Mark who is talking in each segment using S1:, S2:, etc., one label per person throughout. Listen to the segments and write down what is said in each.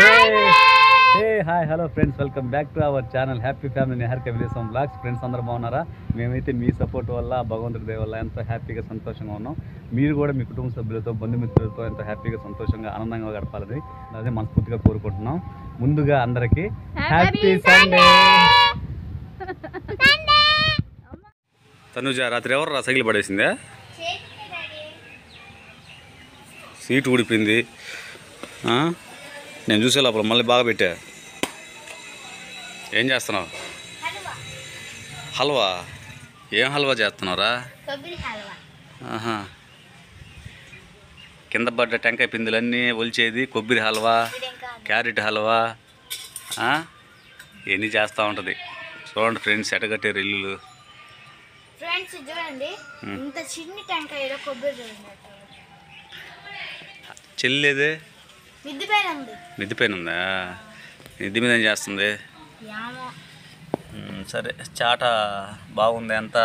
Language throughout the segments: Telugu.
S1: Hey hi hello friends welcome back to our channel happy family Niharika విలేసం blogs friends అందరూ బాగున్నారా? మేమైతే మీ సపోర్ట్ వల్ల భగవంతుడి దయ వల్ల ఎంతో హ్యాపీగా సంతోషంగా ఉన్నాం. మీరు కూడా మీ కుటుంబ సభ్యులతో బంధుమిత్రులతో ఎంతో హ్యాపీగా సంతోషంగా ఆనందంగా గడపాలని అదే మనస్ఫూర్తిగా కోరుకుంటున్నాం. ముందుగా అందరికీ హ్యాపీ సండే తనుజ రాత్రి ఎవరు రా? సైకిల్ పడేసిందే? సీట్ ఊడిపోయింది? నేను చూసే లోపల మళ్ళీ బాగా పెట్టా. ఏం చేస్తున్నావు? హల్వా. ఏం హల్వా చేస్తున్నావురా? కింద పడ్డ టెంకాయ పిందులన్నీ ఒలిచేది కొబ్బరి హల్వా క్యారెట్ హల్వా? ఇవన్నీ చేస్తూ ఉంటుంది. చూడండి ఫ్రెండ్స్ ఎటగట్టారు ఇల్లు
S2: ఫ్రెండ్స్ చూడండి.
S1: మ్మ్.
S2: ఇంత చిన్ని టెంకాయలో కొబ్బరి ఉన్నట్టు.
S1: చెల్లేదే?
S2: మిద్ది పైన ఉంది
S1: మిద్ది మీద ఏం చేస్తుంది? సరే చాట బాగుంది ఎంత.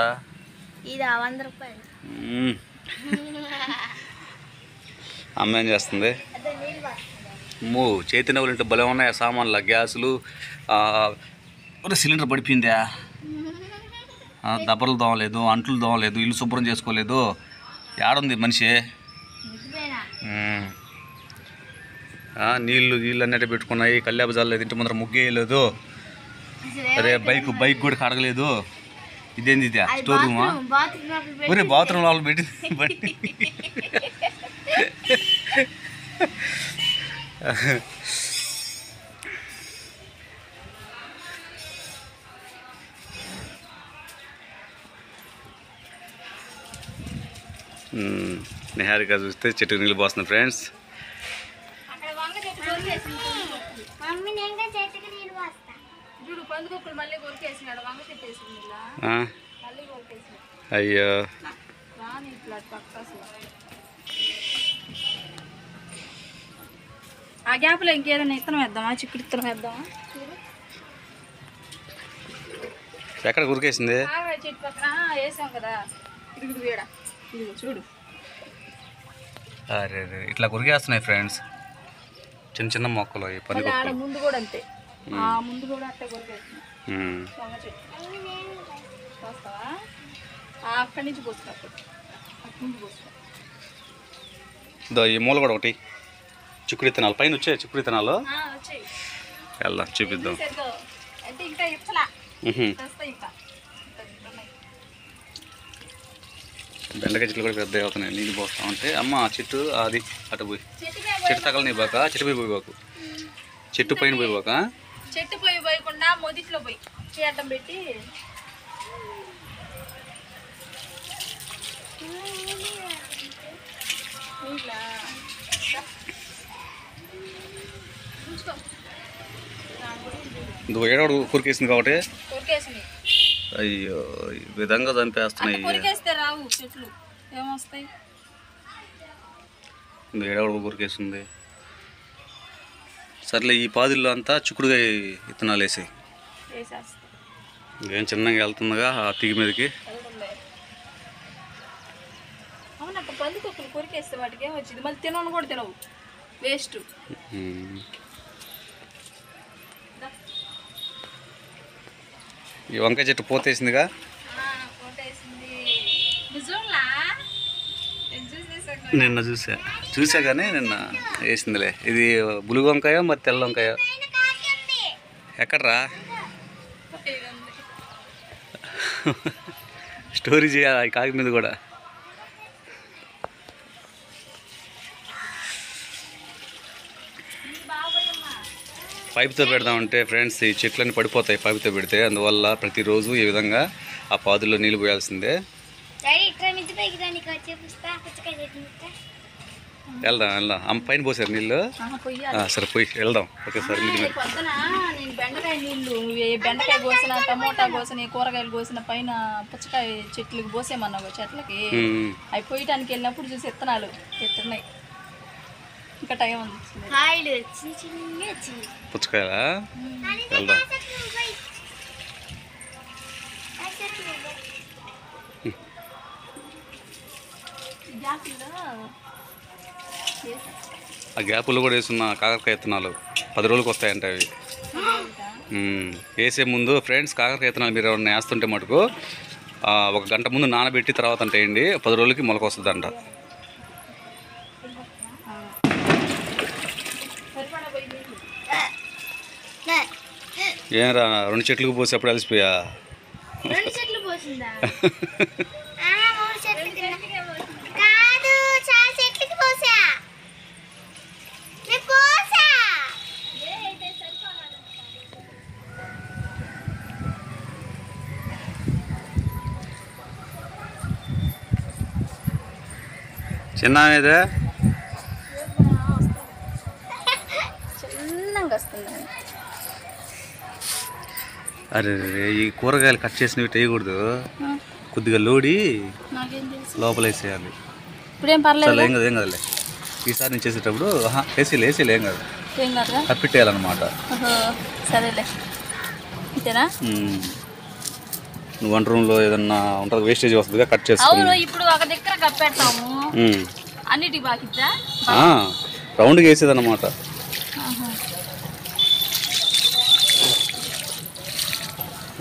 S1: అమ్మ ఏం చేస్తుంది? మూ చేతి నవ్వులు భలే ఉన్నాయి సామాన్లు గ్యాసులు సిలిండర్ పడిపోయిందా? దెబ్బలు దోమలేదు అంట్లు దోమలేదు ఇల్లు శుభ్రం చేసుకోలేదు. ఏడుంది మనిషి? నీళ్ళు నీళ్ళు అన్నట్టు పెట్టుకున్నాయి కల్యాప జల్లలేదు ఇంటి ముందర ముగ్గేయలేదు అరే బైక్ బైక్ కూడా కడగలేదు. ఇదేంది ఇది? స్టోర్ రూమా?
S2: బాత్రూమ్ బాత్రూమ్ లోపల పెట్టి
S1: ఒరే మ్మ్. నిహారిక చూస్తే చెట్టు నీళ్ళు పోస్తుంది ఫ్రెండ్స్
S2: అక్కడ వంగ చెట్టు కొరికేసింది మమ్మీ నేను కూడా చెట్టుకి నీళ్ళు పోస్తా.
S3: చూడు పందుకొక్కులు మళ్ళీ కొరికేసినాడు వంగ
S1: ఆ,
S3: మళ్ళీ కొరికేసినాడు.
S1: అయ్యో.
S3: రాని ఇట్లా పక్క ఆ గ్యాప్లో ఇంకేదైనా ఇత్తనం వేద్దామా? చిక్కుడు ఇత్తనం వేద్దామా?
S1: ఎక్కడ కురికేసింది?
S3: కాకర చెట్టు పక్కన వేసాం కదా. వేడ చూడు.
S1: అరే అరే ఇట్లా కురికేస్తున్నాయి ఫ్రెండ్స్ చిన్న చిన్న మొక్కలు ఈ పని
S3: ముందు కూడా అంతే. ముందు కూడా అట్టే అక్కడి నుంచి పోసుకో
S1: ఈ మూల కూడా ఒకటి. చిక్కుడు విత్తనాలు పైన వచ్చే చిక్కుడు
S3: వచ్చేయి.
S1: వెళ్దాం చూపిద్దాం.
S3: అంటే ఇంకా ఉన్నాయి.
S1: బెండకాయ చెట్లు కూడా పెద్ద అవుతున్నాయి. నీళ్ళు పోస్తా ఉంటే అమ్మ ఆ చెట్టు అది అటు పోయి. చెట్టు తగలని బాక చెట్టు పోయి పోయిబాకు చెట్టు పైన పోయిబాక
S3: చెట్టు పోయి పోయకుండా మొదిట్లో పోయి. చేయటం పెట్టి.
S1: ఏడవడు కురికేసింది కాబట్టి.
S3: కొరికేసినాయి
S1: అయ్యో ఈ విధంగా చంపేస్తున్నాయి
S3: ఏమొస్తాయి?
S1: ఏడవడు కురికేసింది. సర్లే ఈ పాదుల్లో అంతా చిక్కుడుగా విత్తనాలు వేసి
S3: వేసేస్తా.
S1: ఇంకేం చిన్నగా వెళ్తుందిగా ఆ తీగి మీదకి?
S3: పందికొక్కులు కొరికేస్తే వాటికి ఏమొచ్చింది? మళ్ళీ తినను కూడా తినవు. వేస్ట్.
S1: ఈ వంకాయ చెట్టు పోతేసిందిగా? నిన్న చూసా. చూసా కానీ నిన్న వేసిందిలే. ఇది బులుగు వంకాయ మరి తెల్ల వంకాయ? ఎక్కడ్రా? స్టోరీ చేయాలి కాకి మీద కూడా. పైపుతో పెడదామంటే ఫ్రెండ్స్ ఈ చెట్లన్నీ పడిపోతాయి పైపుతో పెడితే. అందువల్ల ప్రతిరోజు ఈ విధంగా ఆ పాదుల్లో నీళ్ళు పోయాల్సిందే. వెళ్దాం వెళ్దాం. అమ్మ పైన పోసారు నీళ్ళు సరే పోయి వెళ్దాం.
S3: పొద్దున నేను బెండకాయ నీళ్ళు ఏ బెండకాయ కోసిన టమోటా కోసిన ఈ కూరగాయలు కోసిన పైన పుచ్చకాయ చెట్లకి పోసేమన్నావు చెట్లకి. అవి పోయటానికి వెళ్ళినప్పుడు చూసి విత్తనాలు ఎత్తున్నాయి ఇంకా టైం ఉంది.
S1: పుచ్చకాయలా? వెళ్దాం.
S3: గ్యాప్లో
S1: ఆ గ్యాపుల్లో కూడా వేసున్న కాకరకాయ విత్తనాలు పది రోజులకి వస్తాయంట అవి. వేసే ముందు ఫ్రెండ్స్ కాకరకాయ విత్తనాలు మీరు ఎవరైనా వేస్తుంటే మటుకు ఆ, ఒక గంట ముందు నానబెట్టి తర్వాత అంటే వేయండి పది రోజులకి మొలక వస్తుందంట
S3: సరిపడా పోయి నీళ్ళు.
S1: ఏరా రెండు చెట్లకు పోసి అప్పుడు అలసిపోయా?
S2: రెండు చెట్లు పోసిందా ఆ, మూడు చెట్లకి కాదు చాలా చెట్లకి పోసా నేను పోసా
S1: చిన్న ఇదే
S3: చిన్నగా వస్తుంది
S1: అరే ఈ కూరగాయలు కట్ చేసినవి వేయకూడదు. కొద్దిగా లోడి లోపల వేసేయాలి.
S3: ఇప్పుడేం పర్లేదు.
S1: ఏం కదా ఏం కదలే. ఈసారి నేను చేసేటప్పుడు ఆహా, వేసేయాలి వేసేయాలి ఏం కాదు. కప్పిట్టేయాలన్నమాట
S3: ఓహో సరేలే. అంతేనా
S1: మ్మ్. నువ్వు వంట రూమ్లో ఏదన్నా ఉంటుంది వేస్టేజ్ వస్తుందిగా కట్
S3: అవును ఇప్పుడు ఒక దగ్గర కప్పెడతాము
S1: మ్మ్.
S3: అన్నిటికి బాకిద్దా
S1: ఆ, రౌండ్గా వేసేదన్నమాట.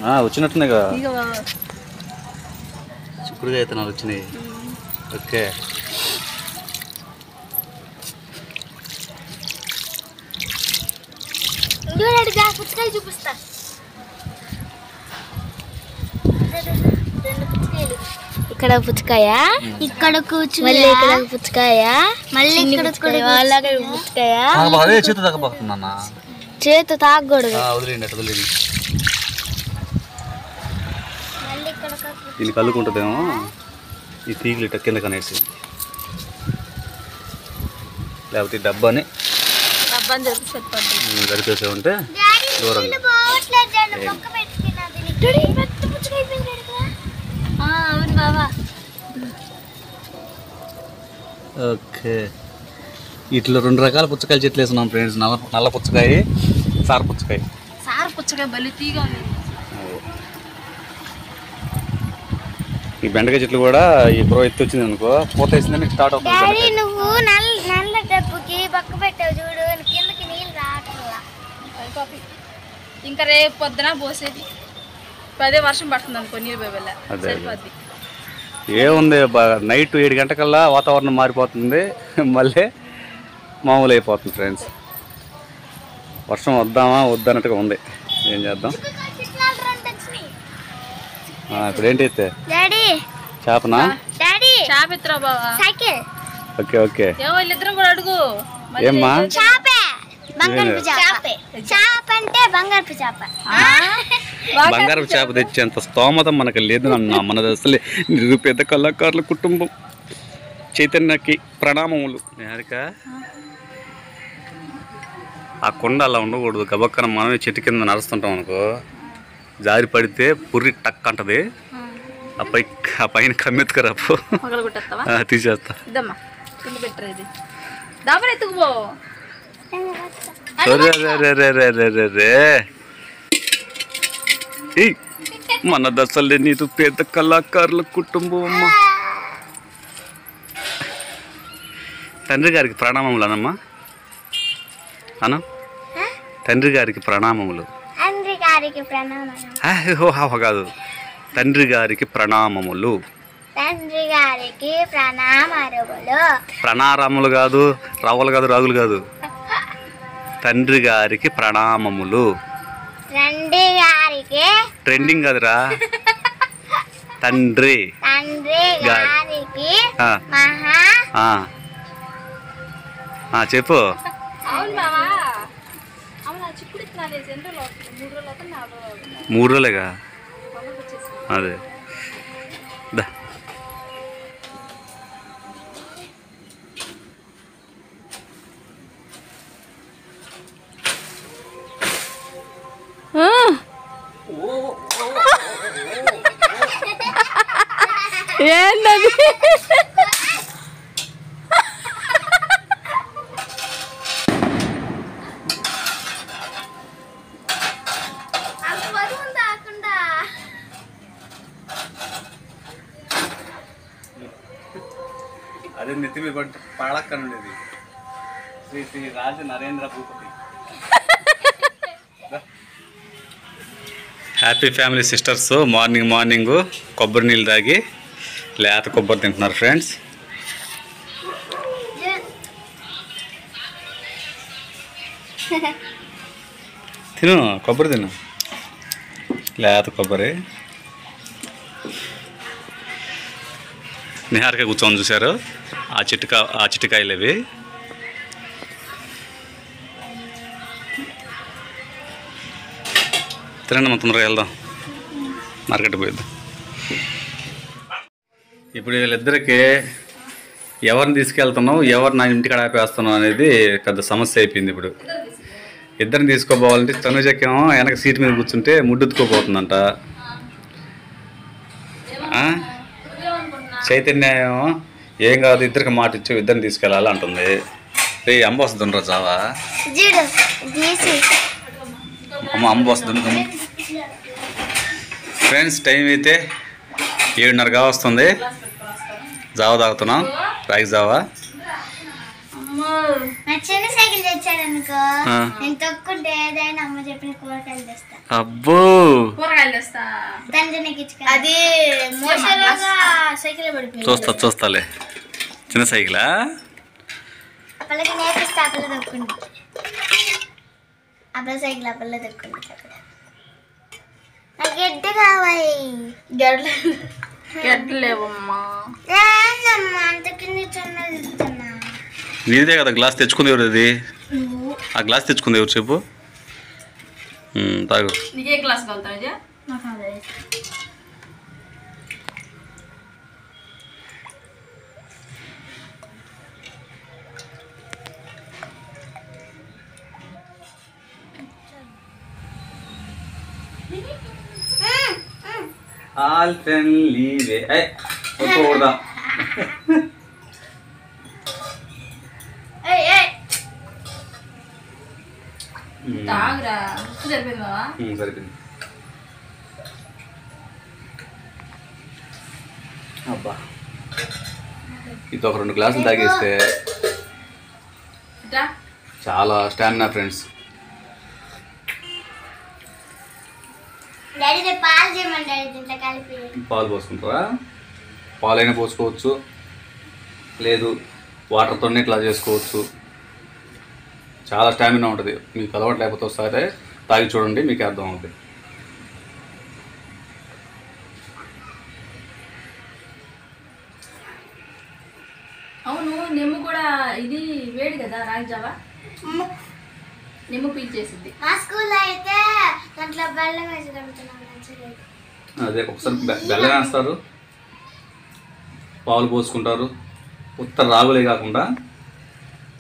S1: ఆ, వచ్చినట్టునేగా
S3: ఇక
S1: చిక్కుడుగా విత్తనాలు వచ్చినాయి. ఓకే.
S2: చూపిస్తా. ఇక్కడ పుచ్చకాయ ఇక్కడ కూర్చుని ఇక్కడ పుచ్చకాయ మళ్ళీ ఇక్కడ పుచ్చకాయ
S1: చేత
S2: తాగకూడదు.
S1: వదిలేండి వదిలేండి
S2: మళ్ళీ ఇక్కడ
S1: దీన్ని కలుకుంటుందేమో ఈ తీగలు ఇట్ట కింద కనేసి. లేకపోతే డబ్బాని
S3: డబ్బాని జరిపి సరిపడుతుంది
S1: గడిపేసే ఉంటే దూరంగా ఓకే. ఇట్లా రెండు రకాల పుచ్చకాయల చెట్లు వేస్తున్నాం ఫ్రెండ్స్. నల్ల నల్ల పుచ్చకాయ సార పుచ్చకాయ.
S3: సార్ పుచ్చకాయ బలి తీగా
S1: ఈ బెండకాయ చెట్లు కూడా ఈ బ్రో ఎత్తి వచ్చింది అనుకో పూత వేసిందని స్టార్ట్ అవుతుంది.
S2: నువ్వు నల్ల డబ్బుకి పక్క పెట్టావు చూడు కిందకి నీళ్ళు రావట్లా.
S3: కాఫీ. ఇంకా రేపు పొద్దున పోసేది. పదే వర్షం పడుతుంది అనుకో నీరు. సరిపోద్ది.
S1: ఏముంది నైట్ ఏడు గంటకల్లా వాతావరణం మారిపోతుంది. మళ్ళీ మామూలు అయిపోతుంది ఫ్రెండ్స్ వర్షం వద్దామా వద్దన్నట్టుగా ఉంది. ఏం చేద్దాం? ఇప్పుడు ఏంటి అయితే?
S2: డాడీ.
S1: చేపనా?
S2: డాడీ.
S3: చాపెత్తురా బావా.
S2: సైకిల్.
S1: Okay okay.
S3: ఏమో వీళ్ళిద్దరం కూడా అడుగు.
S1: ఏమ్మా?
S2: చాపే. బంగారపు చేప. చేప. అంటే బంగారపు చేప.
S1: బంగారం చేప. తెచ్చేంత స్తోమత మనకు లేదు అన్న మనది అసలే నిరుపేద కళాకారుల కుటుంబం. చైతన్యకి ప్రణామములు. హారిక ఆ. కొండ అలా ఉండకూడదు. గబక్కన మనమే చెట్టు కింద నడుస్తుంటాం అనుకో. జారి పడితే పుర్రి టక్ అంటది. ఆ. పై ఆ పైన
S3: కొట్టేస్తావా?
S1: తీసేస్తా. మన దశలే నీరు పేద కళాకారుల కుటుంబం అమ్మ. తండ్రి గారికి ప్రణామములు అనమ్మా అను తండ్రి గారికి ప్రణామములు.
S2: గారికి ప్రణామం
S1: కాదు తండ్రి గారికి ప్రణామములు.
S2: తండ్రి గారికి ప్రణామరువులు
S1: ప్రణారాములు కాదు రావులు కాదు రాగులు కాదు. తండ్రి గారికి ప్రణామములు.
S2: తండ్రి గారికి
S1: ట్రెండింగ్ కదరా. తండ్రి
S2: తండ్రి
S1: గారి.
S2: గారికి
S1: ఆ,
S2: మహా
S1: ఆ. ఆ, చెప్పు.
S3: అవును మూడు
S1: రోజులేగా? అదే. దా.
S3: ఏంటది
S1: ఇప్పుడు నెత్తి మీద పడి పాడక్కనుండేది. Shri Shri Raja Narendra Bhupathi. Happy family sisters morning morning కొబ్బరి నీళ్ళు తాగి లేత కొబ్బరి తింటున్నారు ఫ్రెండ్స్. తిను కొబ్బరి తిను. లేత కొబ్బరి. నిహారిక కూర్చొని చూశారు. ఆ చిట్టుకా ఆ చిట్టుకాయలు అవి తినండి మనం తొందరగా వెళ్దాం. మార్కెట్ పోయిద్దాం. ఇప్పుడు వీళ్ళిద్దరికి ఎవరిని తీసుకెళ్తున్నావు ఎవరు నా ఇంటికాడ ఆపేస్తున్నావు అనేది పెద్ద సమస్య అయిపోయింది ఇప్పుడు. ఇద్దరిని తీసుకోపోవాలంటే తనుజకేమో వెనక సీట్ మీద కూర్చుంటే ముడ్డెత్తుకోపోతుందంట ఆ? చైతన్య ఏమో ఏం కాదు ఇద్దరికి మాట ఇచ్చి ఇద్దరిని తీసుకెళ్ళాలి అంటుంది. రే జావా
S2: చూడు తీసి.
S1: అమ్మ అంబ వస్తుంది ఫ్రెండ్స్ టైం అయితే ఏడున్నరగా వస్తుంది. జావా తాగుతున్నాం రాగి జావా?
S2: నా చిన్న సైకిల్ తెచ్చాడు అనుకో
S1: ఆ.
S2: నేను తొక్కుంటే ఏదైనా అమ్మ చెప్పిన కూరగాయలు తెస్తా.
S1: అబ్బో.
S3: కూరగాయలు తెస్తా.
S2: తండ్రి నీకు ఇచ్చుకో అది మోసలాగా సైకిల్ పడిపోయింది.
S1: చూస్తా చూస్తాలే. చిన్న సైకిలా?
S2: అప్పలకి నేర్పిస్తే అప్పల తొక్కుంది. అప్పల సైకిల్ అప్పల తొక్కుంది నాకు గడ్డ కావాలి. గడ్డ
S3: గడ్డలేవమ్మా.
S2: లేదమ్మా అంత కింద చిన్నది ఇస్తున్నా
S1: నీదే కదా గ్లాస్ తెచ్చుకుంది ఎవరు అది? ఆ గ్లాస్ తెచ్చుకుంది ఎవరు చెప్పు తాగు. ఆల్ ఫ్రెండ్లీవే ఒప్పుకోకూడదా
S2: ఏయ్ ఏయ్
S3: తాగురా. సరిపోయింది? బావా
S1: సరిపోయింది. అబ్బా. ఇది ఒక రెండు గ్లాసులు తాగేస్తే చాలా స్టామినా ఫ్రెండ్స్.
S2: పాలు
S1: పోసుకుంటారా? పాలైనా పోసుకోవచ్చు. లేదు. వాటర్తోనే ఇట్లా చేసుకోవచ్చు. చాలా స్టామినా ఉంటుంది. మీకు అలవాటు లేకపోతే ఒకసారి తాగి చూడండి మీకు అర్థం అవుతుంది
S3: అవును నిమ్ము కూడా ఇది వేడి కదా రాగి జావా? నిమ్ము పీల్చేసింది
S2: మా స్కూల్లో అయితే దాంట్లో బెల్లం వేసి
S1: అదే ఒకసారి బెల్లం వేస్తారు. పాలు పోసుకుంటారు. ఉత్త రాగులే కాకుండా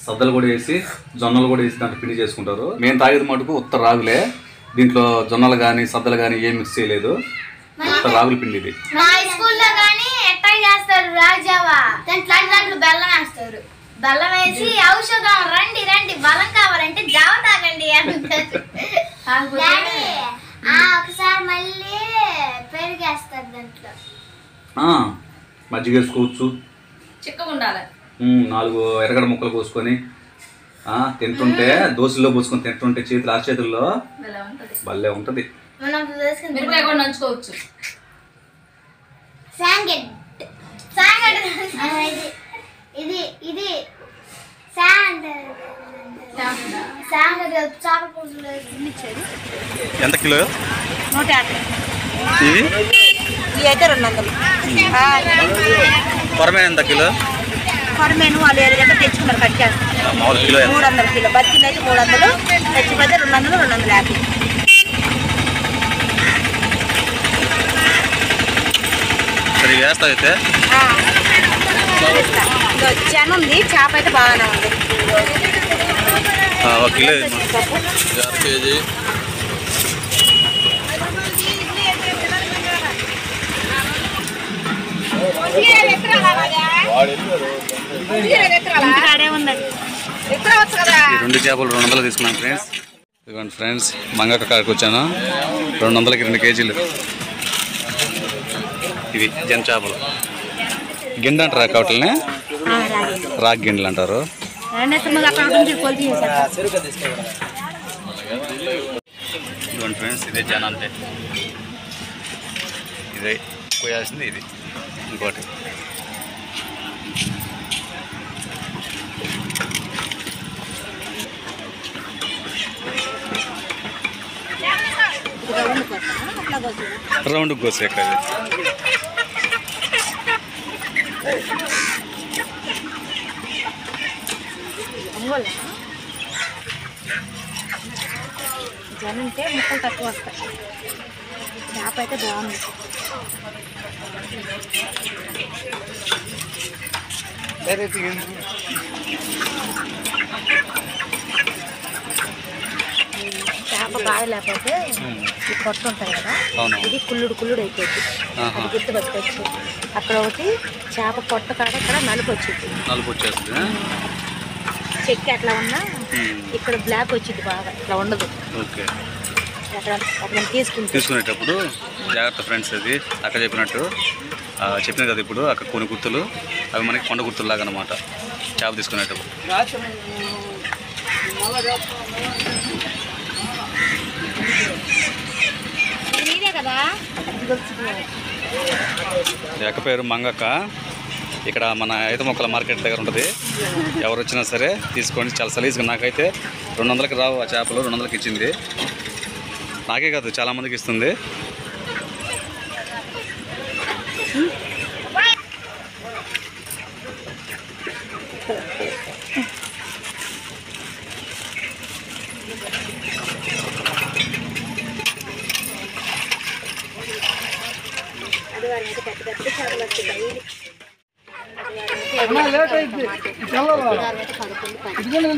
S1: సద్దలు కూడా వేసి జొన్నలు కూడా వేసి దాంట్లో పిండి చేసుకుంటారు. మేము తాగేది మటుకు ఉత్త రాగులే. దీంట్లో జొన్నలు కానీ సద్దలు కానీ ఏం మిక్స్ చేయలేదు. ఉత్త రాగుల పిండి ఇది.
S2: మా స్కూల్లో కానీ ఎట్లా చేస్తారు రాజావా దాంట్లో దాంట్లో బెల్లం వేస్తారు. బెల్లం వేసి ఔషధం రండి రండి బలం కావాలంటే జావ తాగండి అంటారు.
S3: తాగిపోతే
S2: డాడీ ఆ ఒకసారి మళ్ళీ పెరిగేస్తారు దాంట్లో.
S1: ఆ, మజ్జిగ వేసుకోవచ్చు.
S3: చిక్కగా ఉండాలి
S1: ఉమ్, నాలుగు ఎరగడ ముక్కలు పోసుకొని ఆ, తింటుంటే దోశల్లో పోసుకొని తింటుంటే చేతులు ఆ చేతుల్లో భలే ఉంటుంది.
S3: నంచుకోవచ్చు.
S2: ఇది.
S1: ఎంత కిలో?
S4: నూట యాభై. అయితే రెండు వందలు.
S1: కొరమే ఎంత కిలో?
S4: కొరమేను వాళ్ళు ఏడు గంటలు తెచ్చుకున్నారు కట్ చేస్తారు మూడు వందల కిలో బతికింది అయితే మూడు వందలు తెచ్చిపోతే రెండు వందలు రెండు వందల యాభై.
S1: సరే వేస్తావు అయితే?
S4: చెన ఉంది చేప అయితే బాగానే ఉంది.
S1: ఆ, ఒక కిలో కేజీ
S4: ఇంటికాడే ఉందండి ఎక్కడవచ్చు కదా
S1: ఈ రెండు చేపలు రెండు వందలు తీసుకున్నాను ఫ్రెండ్స్. ఇదిగోండి ఫ్రెండ్స్ మంగక్క కాడికి వచ్చాను. రెండు వందలకి రెండు కేజీలు. ఇవి జన చేపలు. గిండ అంటారా కావట్లనే? రాగి గిండలు అంటారు. ఇదిగోండి ఫ్రెండ్స్ ఇదే జన అంతే ఇదే కోయాల్సింది ఇది. ఇంకోటి.
S4: రౌండ్ కోసే
S1: ఇక్కడ
S4: ముక్కలు తక్కువ వస్తాయి. చేప అయితే బాగుంది. చేప బాగా లేకపోతే ఈ పొట్ట ఉంటుంది కదా ఇది కుళ్ళుడు కుళ్ళుడు అయిపోయింది. అది గుర్తు పట్టుకోవచ్చు. అక్కడ ఒకటి చేప పొట్ట కాడ ఇక్కడ నలుపు వచ్చింది
S1: నలుపు వచ్చేస్తుంది
S4: చెక్కి అట్లా ఉన్నా. ఇక్కడ బ్లాక్ వచ్చింది బాగా. ఇట్లా ఉండదు.
S1: ఓకే. తీసుకునేటప్పుడు జాగ్రత్త ఫ్రెండ్స్ అది. అక్కడ చెప్పినట్టు ఆ, చెప్పిన కదా ఇప్పుడు అక్కడ కొన్ని గుర్తులు అవి మనకి కొండ గుర్తుల్లాగా అనమాట చేప తీసుకునేటప్పుడు. ఎక్క పేరు మంగక్క. ఇక్కడ మన ఈత మొక్కల మార్కెట్ దగ్గర ఉంటుంది. ఎవరు వచ్చినా సరే తీసుకోండి. చాలా సలీజ్గా నాకైతే రెండు వందలకి రావు ఆ చేపలు రెండు వందలకి ఇచ్చింది. నాకే కాదు చాలా మందికి ఇస్తుంది.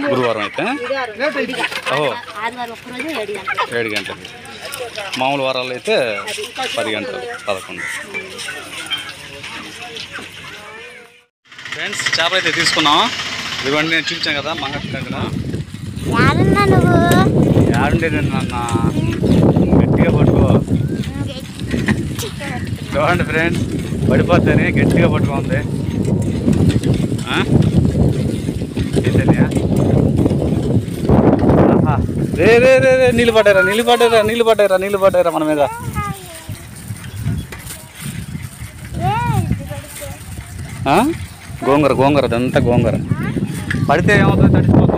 S1: గురువారం అయితే? ఓహో
S4: ఆదివారం ఒక్కరోజు ఏడు గంటలు.
S1: ఏడు మామూలు వారాలు అయితే పది గంటలు పదకొండు. ఫ్రెండ్స్ చేపలు అయితే తీసుకున్నాం ఇదిగోండి నేను చూపించాను కదా మంగక్క దగ్గర. నేను నాన్న? గట్టిగా పట్టుకో. చూడండి ఫ్రెండ్స్ పడిపోతేనే గట్టిగా పట్టుకోండి ఆ? ఏంటన్నయ్య? ఆహా. రే రే రే రే నీళ్ళు పడ్డారా నీళ్ళు పడ్డారా నీళ్ళు పడ్డారా నీళ్ళు పడ్డారా మన మీద. గోంగూర గోంగూర అదంతా గోంగూర. పడితే ఏమవుతుంది? తడిచిపోతుంది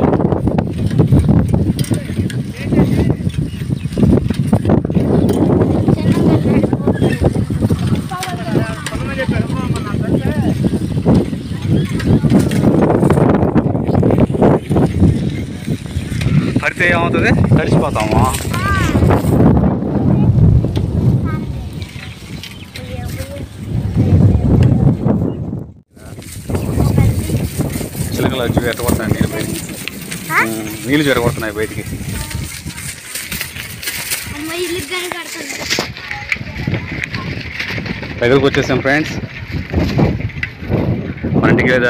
S1: పడితే ఏమవుతుంది తడిచిపోతాము చిలకలు వచ్చి ఎట్టబడుతున్నాయి నీళ్ళు బయటికి నీళ్ళు చెరగొడుతున్నాయి బయటికి దగ్గరకు వచ్చేసాం ఫ్రెండ్స్ మన ఇంటికి వెళ్ళే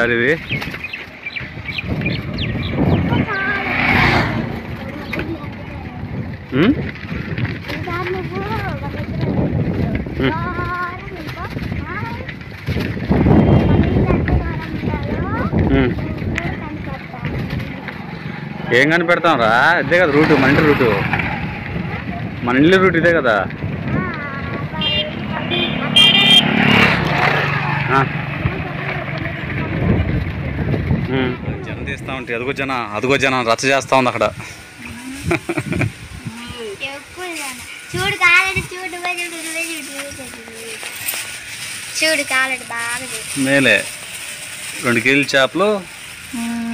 S1: ఏం కనిపెడతాం రా ఇదే కదా రూటు మన ఇంటి రూటు. మన ఇల్లు రూట్ ఇదే కదా. జనం తీస్తా ఉంటే అదిగో జన అదిగో జనం రచ్చ చేస్తా ఉంది అక్కడ
S2: చూడు కాలడి చూడు ఇవ్వ చూడు ఇవ్వ చూడు ఇవ్వ చూడు. చూడు కాలడి బాగా
S1: మేలే రెండు కేజీల చేపలు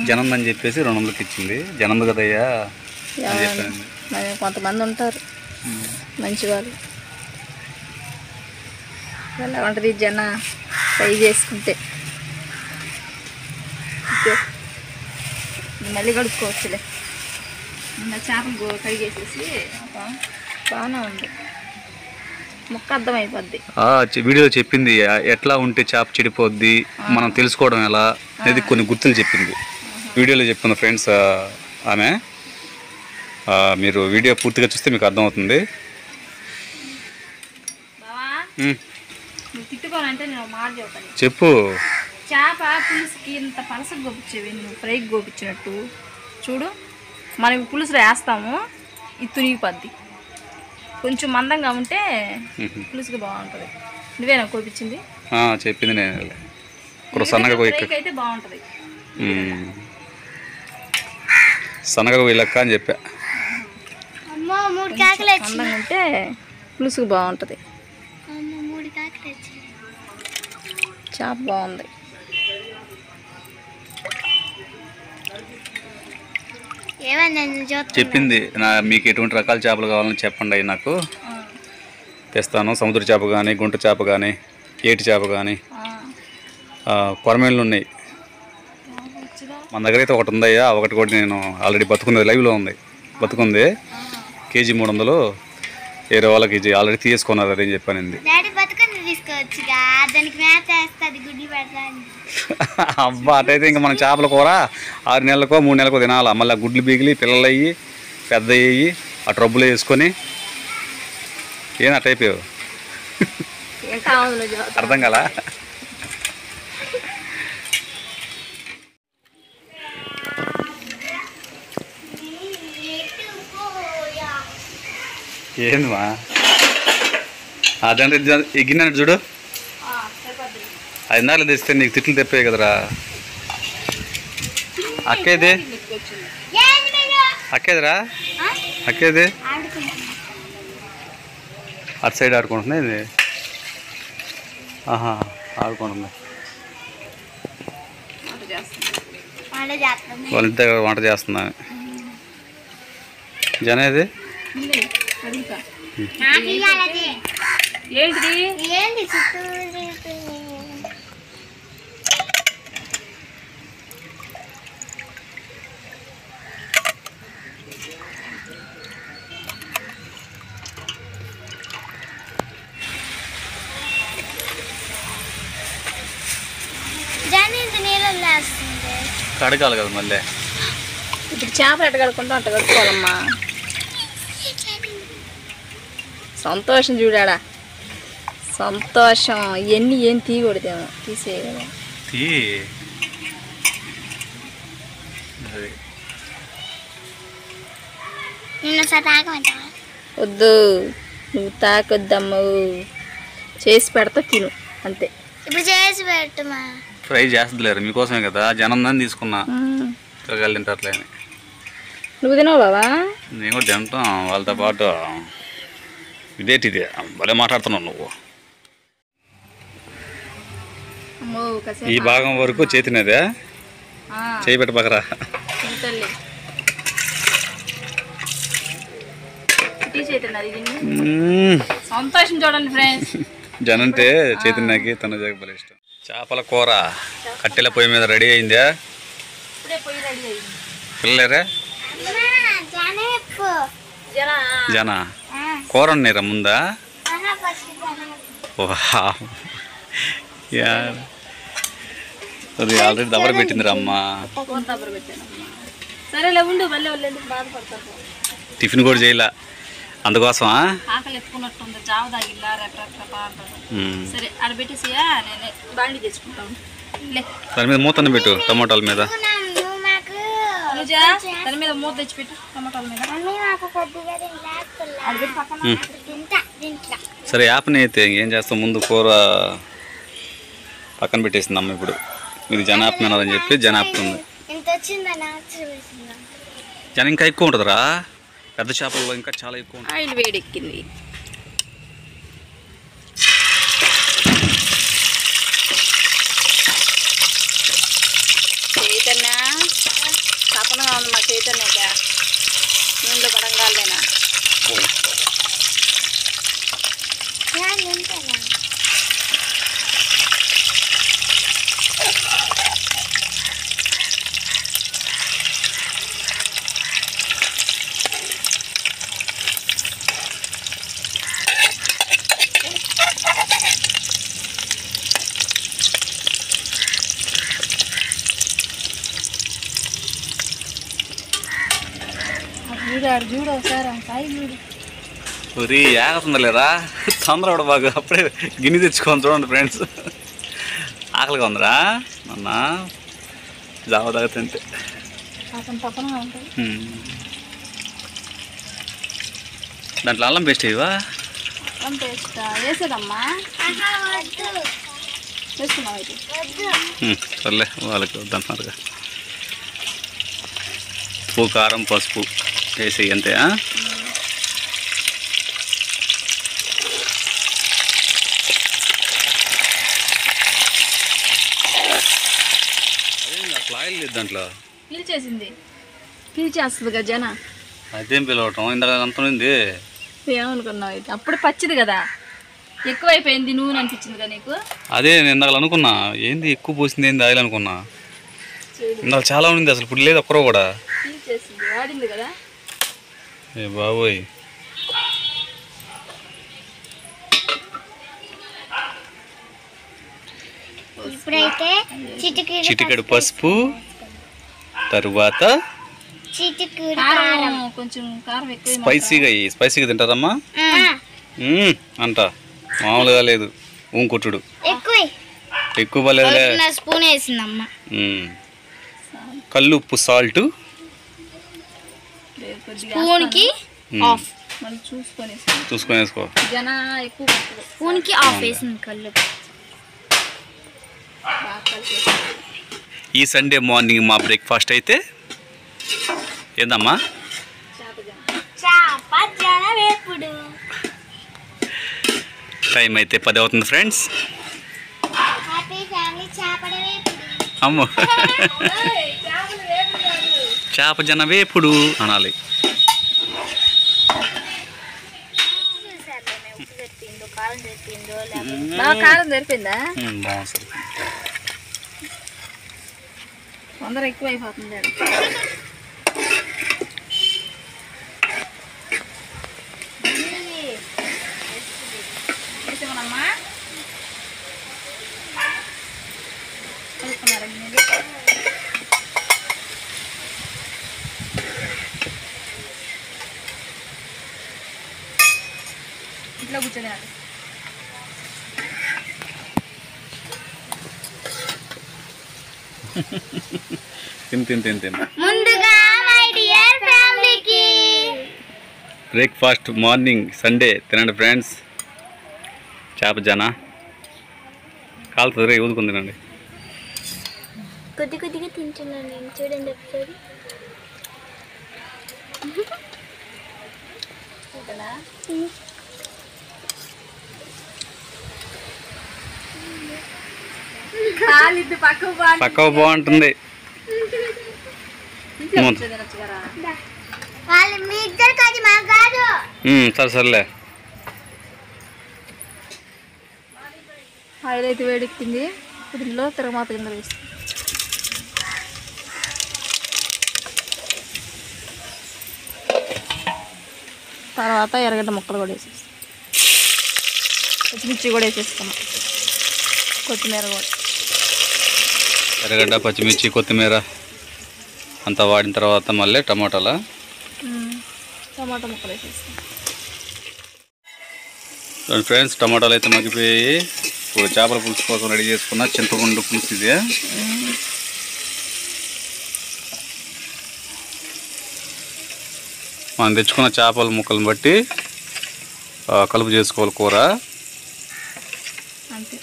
S1: జనం అని చెప్పేసి రెండు వందలకి ఇచ్చింది. జనంది కదయ్యా? అని చెప్పాను.
S3: మరి కొంతమంది ఉంటారు. మంచి వాళ్ళు ఎలా ఉంటుంది జన? ఫ్రై చేసుకుంటే. మళ్ళీ కడుక్కోవచ్చులే. ఇంకా చేపలు కడిగేసేసి బాగానే ఉంది. ముక్క
S1: వీడియోలో చెప్పింది ఎట్లా ఉంటే చేప చెడిపోద్ది మనం తెలుసుకోవడం ఎలా అనేది కొన్ని గుర్తులు చెప్పింది. వీడియోలో చెప్పింది ఫ్రెండ్స్ ఆమె మీరు వీడియో పూర్తిగా చూస్తే మీకు అర్థమవుతుంది. చెప్పు.
S3: చేప పులుసుకి ఇంత పలసకు గోపించేవి నువ్వు ఫ్రైకి గోపించినట్టు చూడు మనం పులుసులో వేస్తాము ఇది తునిగిపోద్ది కొంచెం మందంగా ఉంటే
S1: ఉహు.
S3: పులుసుకి బాగుంటుంది. నువ్వేనా కోపించింది
S1: ఆ, చెప్పింది నేను. ఇప్పుడు సన్నగా
S3: అయితే బాగుంటుంది.
S1: సన్నగా పోయి లెక్క అని చెప్పా.
S3: అందంగా ఉంటే పులుసుకు బాగుంటుంది. చేప బాగుంది.
S1: చెప్పింది నా మీకు ఎటువంటి రకాల చేపలు కావాలని చెప్పండి అవి నాకు. తెస్తాను సముద్ర చేప కానీ గుంట చేప కానీ ఏటి చేప కానీ కొరమేళ్ళు ఉన్నాయి. మన దగ్గర అయితే ఒకటి ఉందయ్యా ఒకటి కూడా నేను ఆల్రెడీ బతుకున్నది లైవ్లో ఉంది. బతుకుంది. కేజీ మూడు వందలు వేరే వాళ్ళకి కేజీ ఆల్రెడీ తీసుకున్నారు అదే చెప్పానండి
S2: దానికి మేత వేస్తుంది గుడ్లు పెడతాను
S1: అబ్బా అటైతే ఇంకా మన చేపల కూర ఆరు నెలలకో మూడు నెలలకో తినాలా. మళ్ళీ గుడ్లు బిగిలి పిల్లలు అయ్యి పెద్ద అయ్యి ఆ ట్రబ్బులు వేసుకొని ఏం అట్ అయిపోయావు?
S3: ఇంకా అవును జాగ్రత్త.
S1: అర్థం కదా ఏందిమా అదంటే ఎగ్గినట్టు చూడు. ఐదు నెలలు తెస్తే నీకు తిట్లు తెప్పాయి కదరా? అక్కేది? అక్కేదిరా? అక్కేది? అటు సైడ్ ఆడుకుంటున్నా ఇది ఆహా ఆడుకుంటుంది
S3: వంట చేస్తుంది.
S2: వంట చేస్తాను
S1: వాళ్ళ ఇంటి దగ్గర వంట చేస్తున్నా. జనేది?
S3: ఏంటిది?
S2: ఏంది
S1: కడగాలి కదా మళ్ళీ.
S3: ఇప్పుడు చేపలు ఎట్ట కడుక్కుంటాం అట్ట కడుక్కోవాలమ్మా. సంతోషం చూడాడా? సంతోషం. ఇవన్నీ ఏం తీయకూడదేమో తీసేయాలి
S1: తీ
S3: వద్దు. నువ్వు తాకొద్దమ్ము చేసి పెడతా తిను. అంతే.
S2: ఇప్పుడు చేసి పెట్టుమా
S1: ఫ్రై చేస్తుందిలేరు మీకోసమే కదా. జనం దాన్ని తీసుకున్నా. తింటారులే అని.
S3: నువ్వు తినవు బావా?
S1: నేను కూడా తింటాం. వాళ్ళతో పాటు ఇదేటి ఇది భలే మాట్లాడుతున్నావు నువ్వు. ఈ భాగం వరకు చేతినదే? చేయి పెట్ట పక్కరా
S3: తిను తల్లి. టీ చేతున్నది దీన్ని
S1: మ్మ్.
S3: సంతోషం చూడండి ఫ్రెండ్స్.
S1: జనంటే చైతన్యకి తన జగబలి ఇష్టం. చేపల కూర కట్టెల పొయ్యి మీద రెడీ అయిందా? పిల్లలేరా?
S3: జనా.
S1: కూర ఉన్నారా ముందా. యా. అది ఆల్రెడీ దబ్బర
S3: సరేలే ఉండు మళ్ళీ ఎందుకు బాధపడతారు?
S1: టిఫిన్ కూడా చేయలే. అందుకోసమా?
S3: ఆకలి ఎత్తుకున్నట్టుంది. జావ తాగిల్లా రెప్ప రెప్ప అంటారు.
S1: మ్మ్.
S3: సరే ఆడ పెట్టేసియా? నేను బాండి తెచ్చుకుంటాను. లే.
S1: దాని మీద మూతను పెట్టు టమోటాల మీద.
S3: దాని మూత తెచ్చి పెట్టు టమాటాల
S1: సరే యాప్ని అయితే ఏం చేస్తాం ముందు కూర పక్కన పెట్టేసింది అమ్మ ఇప్పుడు. ఇది జనాప్తున్నారని చెప్పి జనాపుతుంది జనం ఇంకా ఎక్కువ ఉంటుందిరా. పెద్ద చేపల్లో ఇంకా చాలా ఎక్కువ ఉంటుంది.
S3: ఆయిల్ వేడెక్కింది. చైతన్య? తపనగా ఉంది మా చైతన్యక. పడంగాలేనా
S1: ఒరి ఏగతుందిలేరా తొందర కూడా బాగా. అప్పుడే గిన్నె తెచ్చుకొని చూడండి ఫ్రెండ్స్. ఆకలిగా ఉందిరా? అన్న జావ తాగుతుంటే. దాంట్లో అల్లం పేస్ట్ ఇవా
S3: అల్లం పేస్ట్? వేసేదమ్మా?
S1: సర్లే వాళ్ళకి వద్దన్నారుగా ఉప్పు కారం పసుపు. వేసి అంతే ఆయిల్ లేదు దాంట్లో?
S3: పీల్చేసింది. పీల్చేస్తుంది కదా జన.
S1: అదేం పిలవటం? ఇందాక అంత ఉంది
S3: ఏమనుకున్నావు అయితే? అప్పుడు పచ్చిది కదా. ఎక్కువైపోయింది నూనె అనిపించింది కదా నీకు?
S1: అదే నేను ఇందాక అనుకున్నా. ఏంది ఎక్కువ పోసింది ఏంది ఆయిల్ అనుకున్నా. ఇందాక చాలా ఉంది అసలు ఇప్పుడు లేదు ఒక్కరో కూడా.
S3: పీల్చేసింది వాడింది కదా.
S1: బాబోయ్.
S2: ఇప్పుడైతే చిటికీడు
S1: చిటికెడు పసుపు తరువాత స్పైసీగా. స్పైసీగా తింటారమ్మా? మ్మ్, అంట. మామూలుగా లేదు ఊం కొట్టుడు
S2: ఎక్కువ
S1: ఎక్కువ పర్లేదులే
S2: స్పూన్ వేసిందమ్మ.
S1: మ్మ్. కల్లు ఉప్పు సాల్ట్
S3: కొద్దిగా
S2: స్పూన్కి ఆఫ్
S3: మళ్ళీ చూసుకొని
S1: చూసుకొని వేసుకో
S3: జన ఎక్కువ పట్టదు.
S2: స్పూన్కి ఆఫ్ వేసింది కళ్ళు.
S1: ఈ సండే మార్నింగ్ మా బ్రేక్ఫాస్ట్ అయితే ఏందమ్మా? టైం అయితే పది అవుతుంది ఫ్రెండ్స్.
S2: హ్యాపీ ఫ్యామిలీ చేపల వేపుడు
S1: అమ్మో చేప జన వేపుడు అనాలి
S2: కారం
S1: బాగుంది
S3: తొందర ఎక్కువ అయిపోతుంది ఆడ. వేసేమనమ్మా? కలుపుకున్నారా మీరు? ఇంట్లో కూర్చొని ఆడు.
S1: తిని తిని తిని తిని.
S2: ముందుగా మై డియర్ ఫ్యామిలీకి
S1: బ్రేక్ఫాస్ట్ మార్నింగ్ సండే తినండి ఫ్రెండ్స్ చేప జన. కాలుతుంది ఊదుకుని తినండి.
S2: కొద్ది కొద్దిగా తింటున్నాను నేను. చూడండి ఒకసారి.
S3: ఓకేనా? కాలిద్ది పక్కకు బాగా
S1: పక్క బాగుంటుంది
S3: ఇంట్లో కూర్చొని తినొచ్చు కదా
S2: వాళ్ళు మీ ఇద్దరు కాదు మా కాదు.
S1: మ్మ్, సరే సర్లే.
S3: ఆయిల్ అయితే వేడెక్కింది. ఇప్పుడు ఇందులో తిరగమాత కింద వేసి తర్వాత ఎర్రగడ్డ ముక్కలు కూడా వేసేస్తాం. పచ్చిమిర్చి కూడా వేసేస్తాము కొత్తిమీర కూడా.
S1: ఎర్రగడ్డ పచ్చిమిర్చి కొత్తిమీర అంతా వాడిన తర్వాత మళ్ళీ టమాటాలా?
S3: టమాటా ముక్కలు వేసేస్తాం
S1: చూడండి ఫ్రెండ్స్ టమాటాలు అయితే మగ్గిపోయి ఇప్పుడు చేపల పులుసు కోసం రెడీ చేసుకున్న చింతపండు పులుసు ఇది. మనం తెచ్చుకున్న చేపల ముక్కలను బట్టి కలుపు చేసుకోవాలి కూర
S3: అంతే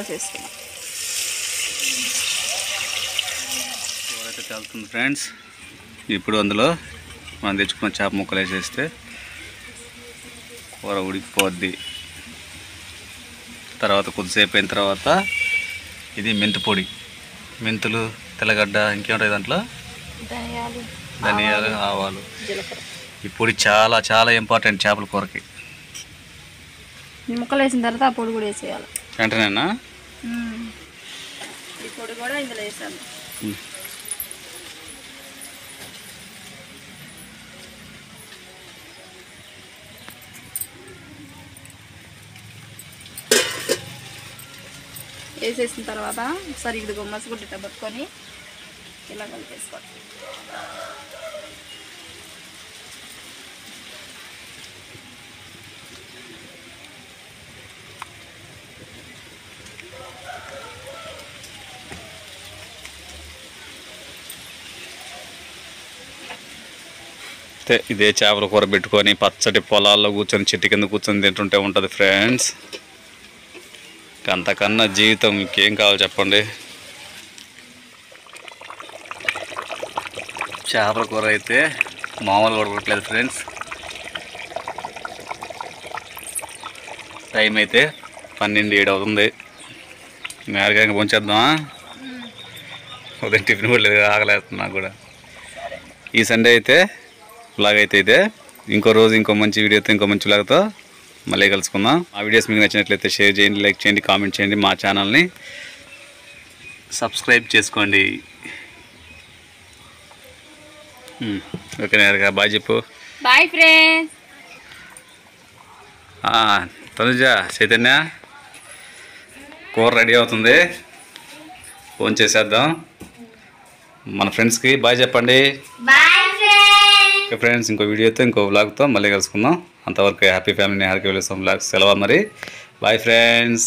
S3: ఇందులో పోసేస్తున్నాం
S1: కూర అయితే తెలుస్తుంది ఫ్రెండ్స్. ఇప్పుడు అందులో మనం తెచ్చుకున్న చేప ముక్కలు వేసేస్తే కూర ఉడికిపోద్ది. తర్వాత కొద్దిసేపు అయిన తర్వాత ఇది మెంతి పొడి. మెంతులు తెల్లగడ్డ ఇంకేముంటాయి దాంట్లో?
S3: ధనియాలు
S1: ధనియాలు ఆవాలు ఈ పొడి చాలా చాలా ఇంపార్టెంట్ చేపల కూరకి.
S3: ముక్కలు వేసిన తర్వాత ఆ పొడి కూడా వేసేయాలి.
S1: వెంటనేనా?
S3: ఈ పొడి కూడా ఇందులో వేసాను. వేసేసిన తర్వాత ఒకసారి ఇది మసగుడ్డ పట్టుకొని ఇలా కలిపేసుకోవాలి
S1: అంతే ఇదే చేపల కూర పెట్టుకొని పచ్చటి పొలాల్లో కూర్చొని చెట్టు కింద కూర్చొని తింటుంటే ఉంటుంది ఫ్రెండ్స్ అంతకన్నా జీవితం ఇంకేం కావాలి చెప్పండి? చేపల కూర అయితే మామూలుగా ఉడకట్లేదు ఫ్రెండ్స్ టైం అయితే పన్నెండు ఏడు అవుతుంది. నేరుగా ఇంకా పొంచేద్దామా ఉదయం టిఫిన్ కూడా లేదు ఆగలేస్తుంది నాకు కూడా. ఈ సండే అయితే బ్లాగ్ అయితే ఇదే. ఇంకో రోజు ఇంకో మంచి వీడియోతో ఇంకో మంచి బ్లాగ్తో మళ్ళీ కలుసుకుందాం. ఆ వీడియోస్ మీకు నచ్చినట్లయితే షేర్ చేయండి లైక్ చేయండి కామెంట్ చేయండి మా ఛానల్ని సబ్స్క్రైబ్ చేసుకోండి. ఓకే నేరుగా బాయ్ చెప్పు.
S3: బాయ్ ఫ్రెండ్స్
S1: తనుజ చైతన్య కూర రెడీ అవుతుంది. ఫోన్ చేసేద్దాం. మన ఫ్రెండ్స్కి బాయ్ చెప్పండి.
S2: బాయ్ ఫ్రెండ్స్
S1: ఓకే ఫ్రెండ్స్ ఇంకో వీడియోతో ఇంకో బ్లాగ్తో మళ్ళీ కలుసుకుందాం. అంతవరకు హ్యాపీ ఫ్యామిలీ హ్యాపీ వెళ్ళేస్తాం వ్లాగ్స్ సెలవు మరి.
S2: Bye friends